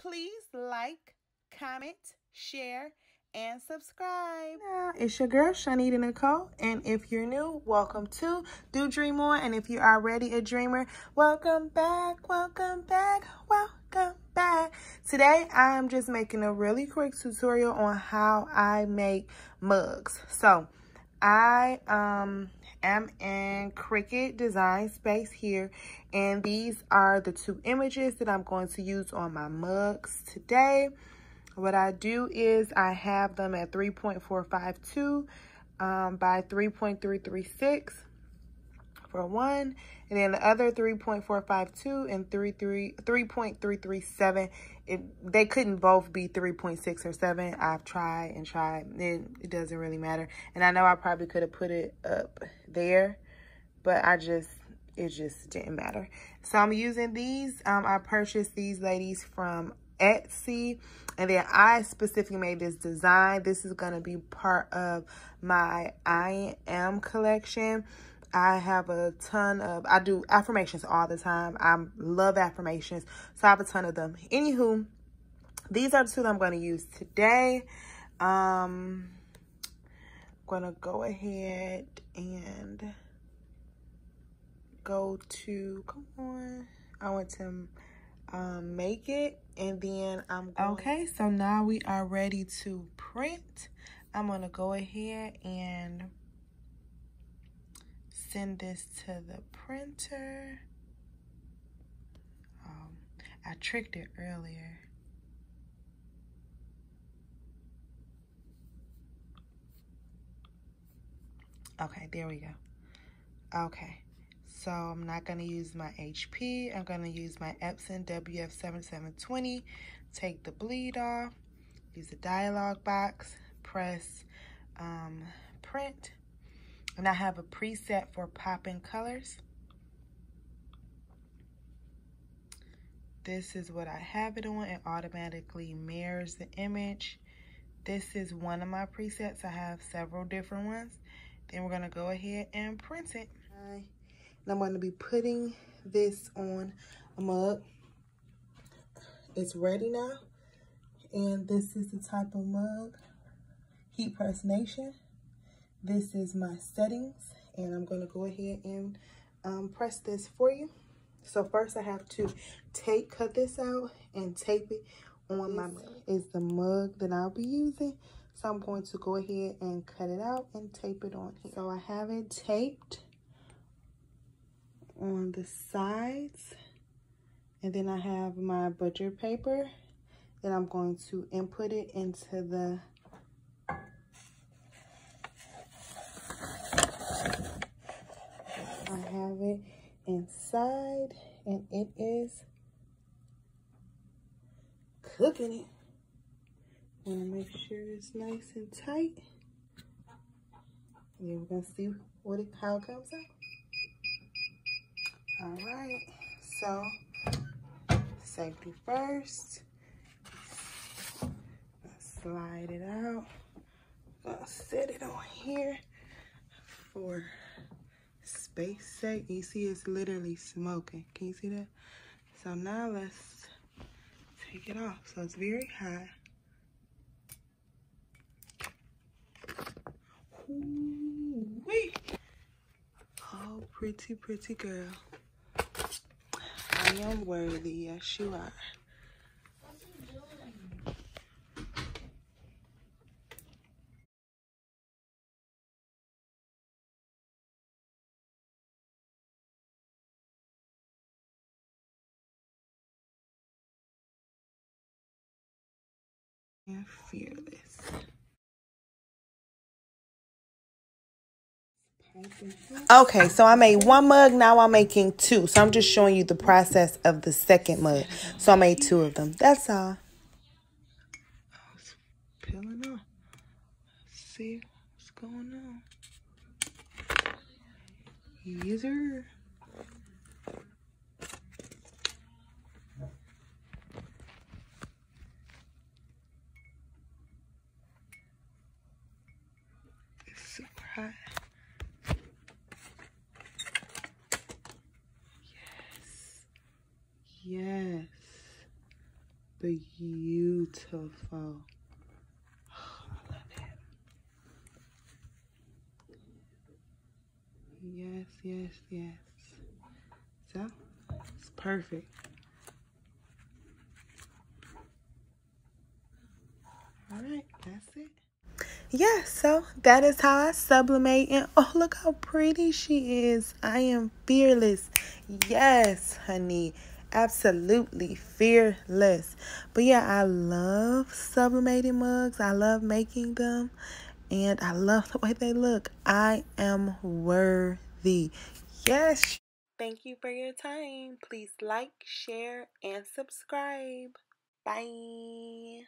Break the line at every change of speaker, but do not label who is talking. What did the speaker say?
Please like, comment, share, and subscribe. It's your girl, Chonita Nicole. And if you're new, welcome to Do Dream On. And if you're already a dreamer, welcome back, welcome back, welcome back. Today, I am just making a really quick tutorial on how I make mugs. So, I um am in Cricut Design Space here. And these are the two images that I'm going to use on my mugs today. What I do is I have them at 3.452 um, by 3.336 for one, and then the other 3.452 and 3.337. It, they couldn't both be 3.6 or 7. I've tried and tried. It, it doesn't really matter. And I know I probably could have put it up there, but I just, it just didn't matter. So I'm using these. Um, I purchased these ladies from Etsy. And then I specifically made this design. This is going to be part of my I Am collection. I have a ton of, I do affirmations all the time. I love affirmations. So I have a ton of them. Anywho, these are the two that I'm going to use today. Um, I'm going to go ahead and go to, come on. I want to um, make it and then I'm going Okay, so now we are ready to print. I'm going to go ahead and send this to the printer. Um, I tricked it earlier. Okay, there we go. Okay, so I'm not going to use my HP. I'm going to use my Epson WF7720. Take the bleed off. Use the dialog box. Press um, print. And I have a preset for popping colors. This is what I have it on. It automatically mirrors the image. This is one of my presets. I have several different ones. Then we're going to go ahead and print it. And I'm going to be putting this on a mug. It's ready now. And this is the type of mug. Heat Press Nation. This is my settings and I'm going to go ahead and um, press this for you. So first I have to tape, cut this out and tape it on my mug. Is the mug that I'll be using. So I'm going to go ahead and cut it out and tape it on here. So I have it taped on the sides. And then I have my butcher paper. Then I'm going to input it into the I have it inside and it is cooking it. Want to make sure it's nice and tight. And then we're going to see what it, how it comes out. All right, so safety first. Slide it out. Gonna set it on here for space sake. You see it's literally smoking. Can you see that? So now let's take it off. So it's very high. Ooh-wee. Oh, pretty, pretty girl. I am worthy. Yes, you are. And fearless. Okay, so I made one mug. Now I'm making two. So I'm just showing you the process of the second mug. So I made two of them. That's all. peeling off. see what's going on. User. Yes. Yes. beautiful. I love it. Yes, yes, yes. So, it's perfect. All right, that's it. Yeah, so that is how I sublimate. And oh, look how pretty she is. I am fearless. Yes, honey. Absolutely fearless. But yeah, I love sublimating mugs. I love making them. And I love the way they look. I am worthy. Yes. Thank you for your time. Please like, share, and subscribe. Bye.